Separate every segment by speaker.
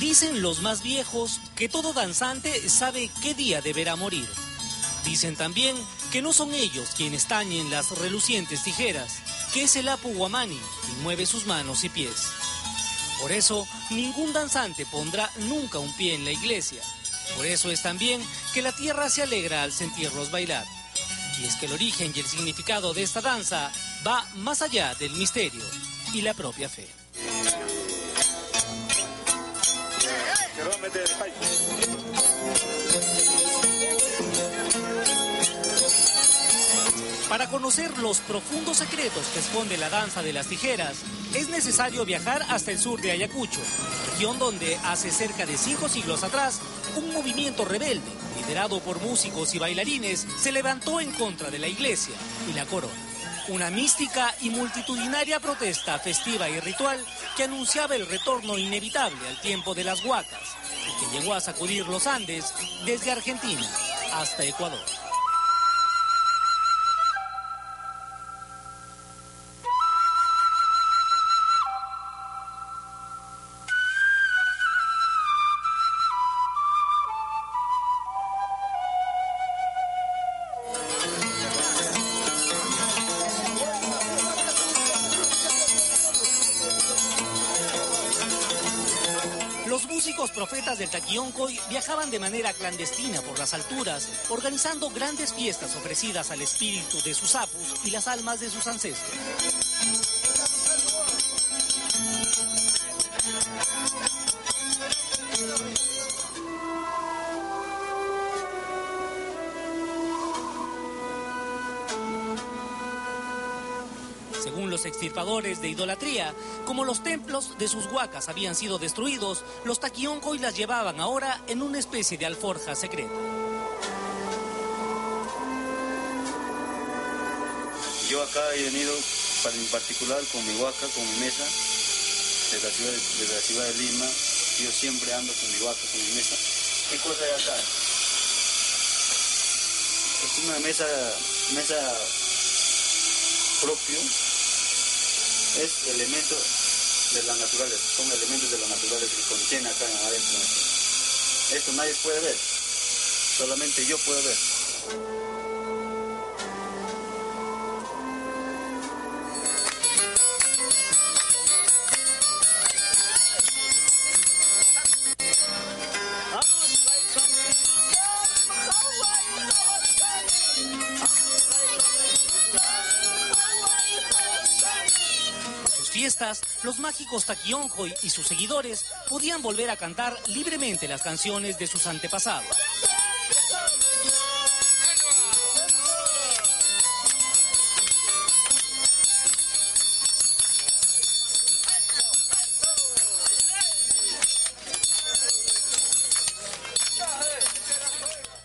Speaker 1: Dicen los más viejos que todo danzante sabe qué día deberá morir. Dicen también que no son ellos quienes tañen las relucientes tijeras, que es el Apu Guamani quien mueve sus manos y pies. Por eso, ningún danzante pondrá nunca un pie en la iglesia. Por eso es también que la tierra se alegra al sentirlos bailar. Y es que el origen y el significado de esta danza va más allá del misterio y la propia fe. Para conocer los profundos secretos que esconde la danza de las tijeras, es necesario viajar hasta el sur de Ayacucho, región donde hace cerca de cinco siglos atrás, un movimiento rebelde, liderado por músicos y bailarines, se levantó en contra de la iglesia y la corona. Una mística y multitudinaria protesta festiva y ritual que anunciaba el retorno inevitable al tiempo de las huacas y que llegó a sacudir los Andes desde Argentina hasta Ecuador. Profetas del Taquioncoy viajaban de manera clandestina por las alturas, organizando grandes fiestas ofrecidas al espíritu de sus apus y las almas de sus ancestros. De idolatría, como los templos de sus huacas habían sido destruidos, los taquioncoy las llevaban ahora en una especie de alforja secreta.
Speaker 2: Yo acá he venido para- en particular con mi huaca, con mi mesa, desde la ciudad de, desde la ciudad de Lima. Yo siempre ando con mi huaca, con mi mesa. ¿Qué cosa hay acá? Es una mesa, mesa propio. Es elemento de la naturaleza, son elementos de la naturaleza que contiene acá adentro. Esto nadie puede ver, solamente yo puedo ver.
Speaker 1: Fiestas, los mágicos Taquionjoy y sus seguidores podían volver a cantar libremente las canciones de sus antepasados.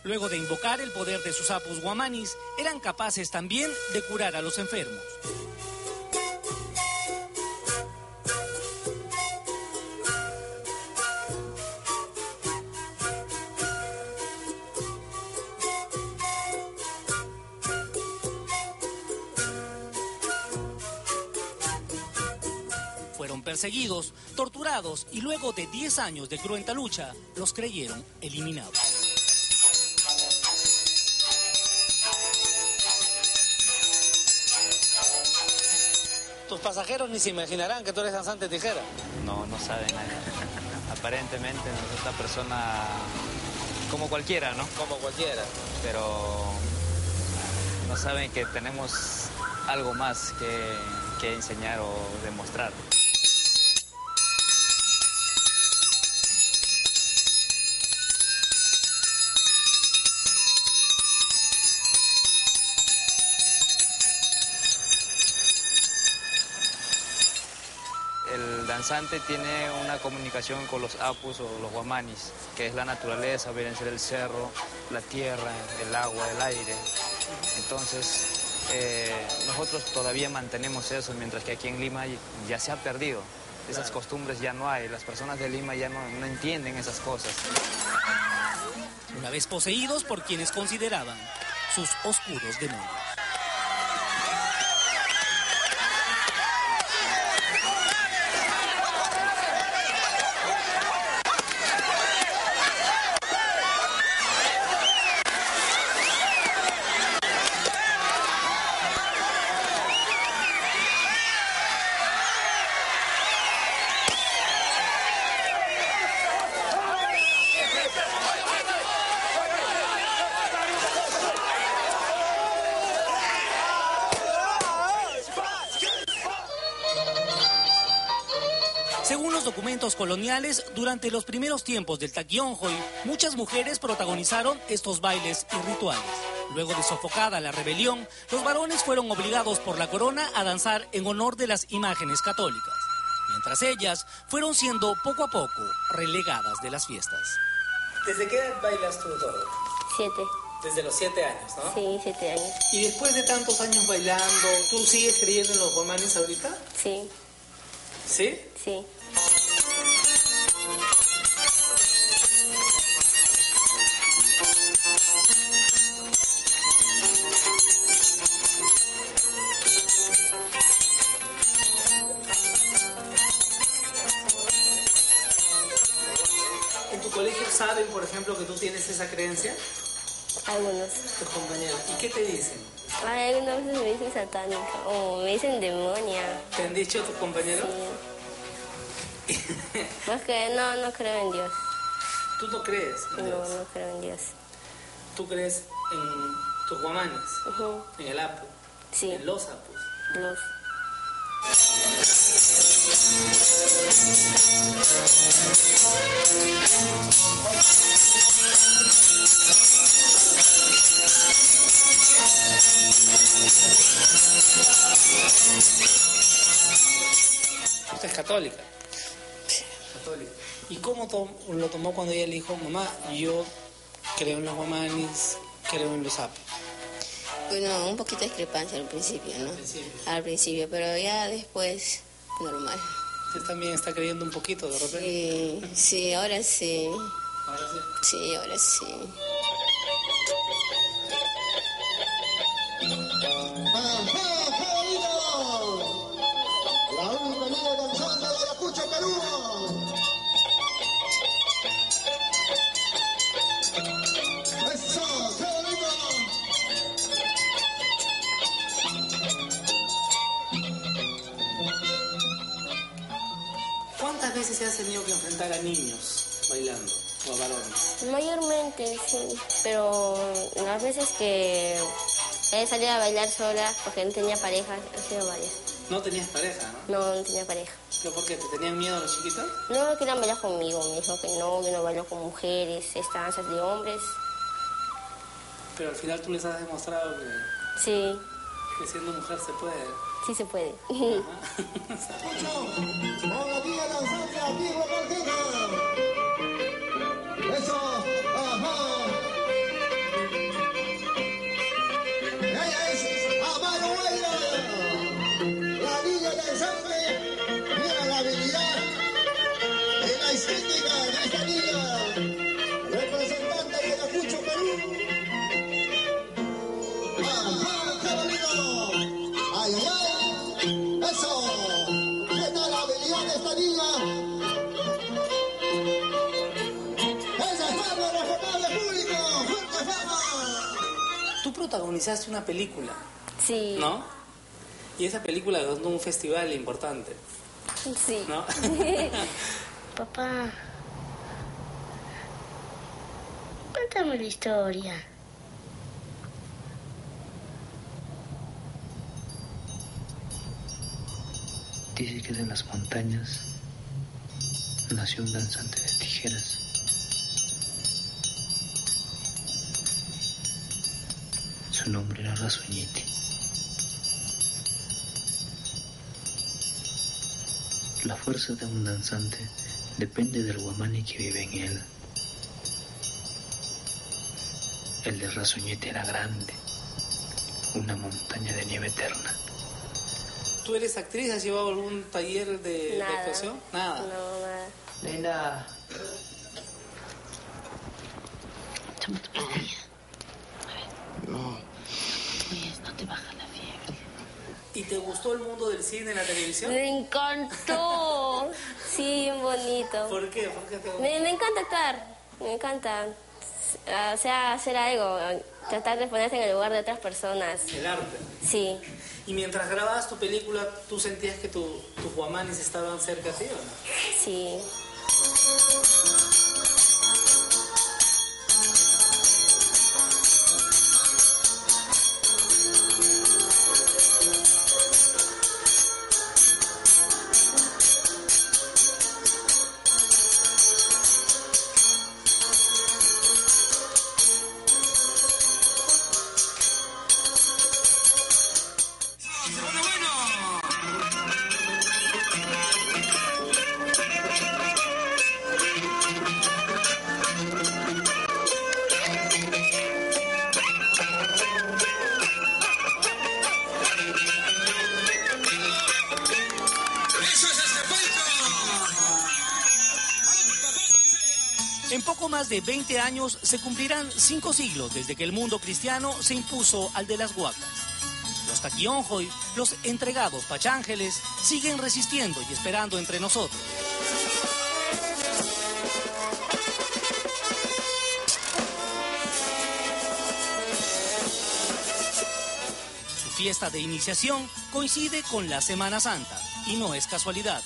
Speaker 1: Luego de invocar el poder de sus apus guamanis, eran capaces también de curar a los enfermos. Fueron perseguidos, torturados y luego de 10 años de cruenta lucha, los creyeron eliminados. Tus pasajeros ni se imaginarán que tú eres danzante tijera.
Speaker 3: No, no sabe nadie. Aparentemente no es esta persona como cualquiera, ¿no?
Speaker 1: Como cualquiera.
Speaker 3: Pero no saben que tenemos algo más que, que enseñar o demostrar. Danzante tiene una comunicación con los apus o los guamanis, que es la naturaleza, viene a ser el cerro, la tierra, el agua, el aire. Entonces, eh, nosotros todavía mantenemos eso, mientras que aquí en Lima ya se ha perdido. Esas costumbres ya no hay, las personas de Lima ya no, no entienden esas cosas.
Speaker 1: Una vez poseídos por quienes consideraban sus oscuros demonios.
Speaker 4: Según los documentos coloniales, durante los primeros tiempos del Taquionjoy, muchas mujeres protagonizaron estos bailes y rituales. Luego de sofocada la rebelión, los varones fueron obligados por la corona a danzar en honor de las imágenes católicas, mientras ellas fueron siendo poco a poco relegadas de las fiestas.
Speaker 1: ¿Desde qué edad bailas tú, Toro?
Speaker 5: Siete.
Speaker 1: Desde los siete años, ¿no?
Speaker 5: Sí, siete años.
Speaker 1: Y después de tantos años bailando, ¿tú sigues creyendo en los guamanes ahorita?
Speaker 5: Sí,
Speaker 1: ¿Sí?
Speaker 5: sí.
Speaker 1: ¿En tu colegio saben, por ejemplo, que tú tienes esa creencia?
Speaker 5: Algunos.
Speaker 1: Tus compañeros. ¿Y qué te dicen?
Speaker 5: Ay, algunas veces me dicen satánica o me dicen demonia.
Speaker 1: ¿Te han dicho tus compañeros?
Speaker 5: Sí. Pues que no, no creo en Dios.
Speaker 1: ¿Tú no crees en
Speaker 5: No,
Speaker 1: Dios?
Speaker 5: no creo en Dios.
Speaker 1: ¿Tú crees en tus guamanes? En el apu,
Speaker 5: Sí,
Speaker 1: en los apus.
Speaker 5: los.
Speaker 1: Usted es católica. Católica. ¿Y cómo to- lo tomó cuando ella le dijo, mamá, yo creo en los guamanes, creo en los apus?
Speaker 6: Bueno, un poquito de discrepancia al principio, ¿no?
Speaker 1: Al principio.
Speaker 6: Al principio, pero ya después, normal.
Speaker 1: Usted también está creyendo un poquito de repente.
Speaker 6: Sí, sí, ahora sí.
Speaker 1: Ahora sí.
Speaker 6: Sí, ahora sí.
Speaker 1: Niños bailando o a varones?
Speaker 5: Mayormente, sí. Pero las veces que he salido a bailar sola porque no tenía pareja, han sido varias.
Speaker 1: No tenías pareja, ¿no?
Speaker 5: No, no tenía pareja.
Speaker 1: ¿Pero por qué? ¿Te tenían miedo los chiquitos?
Speaker 5: No querían bailar conmigo, me dijo que no, yo no bailo con mujeres, estas danzas de hombres.
Speaker 1: Pero al final tú les has demostrado que,
Speaker 5: Sí,
Speaker 1: que siendo mujer se puede.
Speaker 5: sí se puede.
Speaker 1: protagonizaste una película,
Speaker 5: Sí.
Speaker 1: ¿no? Y esa película ganó un festival importante,
Speaker 5: Sí.
Speaker 1: ¿no?
Speaker 7: Papá, cuéntame la historia.
Speaker 8: Dice que de las montañas nació un danzante de tijeras. Su nombre era Rasuñiti. La fuerza de un danzante depende del guamani que vive en él. El de Rasuñiti era grande, una montaña de nieve eterna.
Speaker 1: ¿Tú eres actriz? ¿Has llevado algún taller de, de
Speaker 5: Nada.
Speaker 1: actuación? Nada.
Speaker 5: No, nada.
Speaker 8: Nena,
Speaker 7: Toma tu pastilla. No. Pues no te baja la fiebre.
Speaker 1: ¿Y te gustó el mundo del cine y la televisión?
Speaker 5: Me encantó. Sí, bonito.
Speaker 1: ¿Por qué? ¿Por qué te gustó?
Speaker 5: Me, me encanta actuar. Me encanta. O sea, hacer algo. Tratar de ponerse en el lugar de otras personas.
Speaker 1: El arte.
Speaker 5: Sí.
Speaker 1: Y mientras grababas tu película, ¿tú sentías que tu, tus guamanes estaban cerca de ti o no?
Speaker 5: Sí.
Speaker 1: Más de 20 años se cumplirán cinco siglos desde que el mundo cristiano se impuso al de las huacas. Los taquionjoy, los entregados pachángeles, siguen resistiendo y esperando entre nosotros. Su fiesta de iniciación coincide con la Semana Santa y no es casualidad,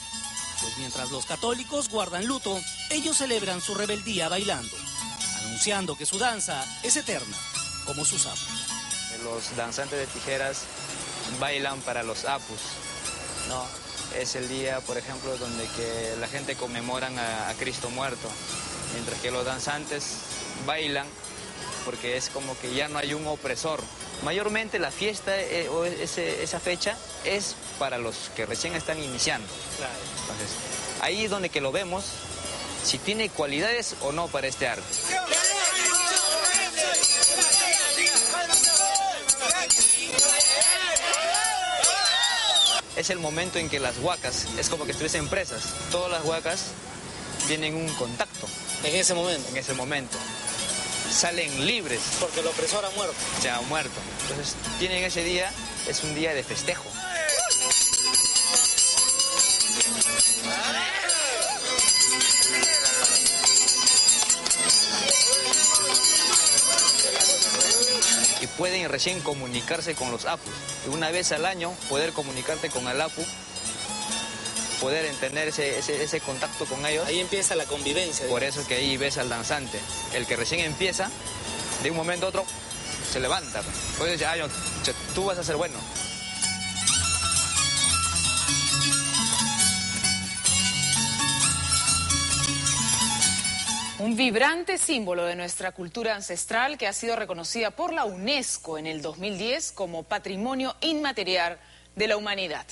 Speaker 1: pues mientras los católicos guardan luto, ellos celebran su rebeldía bailando, anunciando que su danza es eterna, como sus apus.
Speaker 3: Los danzantes de tijeras bailan para los apus, ¿no? Es el día, por ejemplo, donde que la gente conmemoran a, a Cristo muerto, mientras que los danzantes bailan porque es como que ya no hay un opresor. Mayormente la fiesta eh, o ese- esa fecha es para los que recién están iniciando. Entonces, ahí es donde que lo vemos si tiene cualidades o no para este arte. Es el momento en que las huacas, es como que estuviesen presas. Todas las huacas tienen un contacto.
Speaker 6: En ese momento.
Speaker 3: En ese momento. Salen libres.
Speaker 6: Porque el opresor ha muerto.
Speaker 3: Se ha muerto. Entonces tienen ese día, es un día de festejo. Pueden recién comunicarse con los apus. Y una vez al año poder comunicarte con el apu, poder tener ese, ese, ese contacto con ellos.
Speaker 6: Ahí empieza la convivencia.
Speaker 3: Por eso que ahí ves al danzante. El que recién empieza, de un momento a otro, se levanta. Pues dice, "Ay, no, che, tú vas a ser bueno.
Speaker 9: Un vibrante símbolo de nuestra cultura ancestral que ha sido reconocida por la UNESCO en el 2010 como Patrimonio Inmaterial de la Humanidad.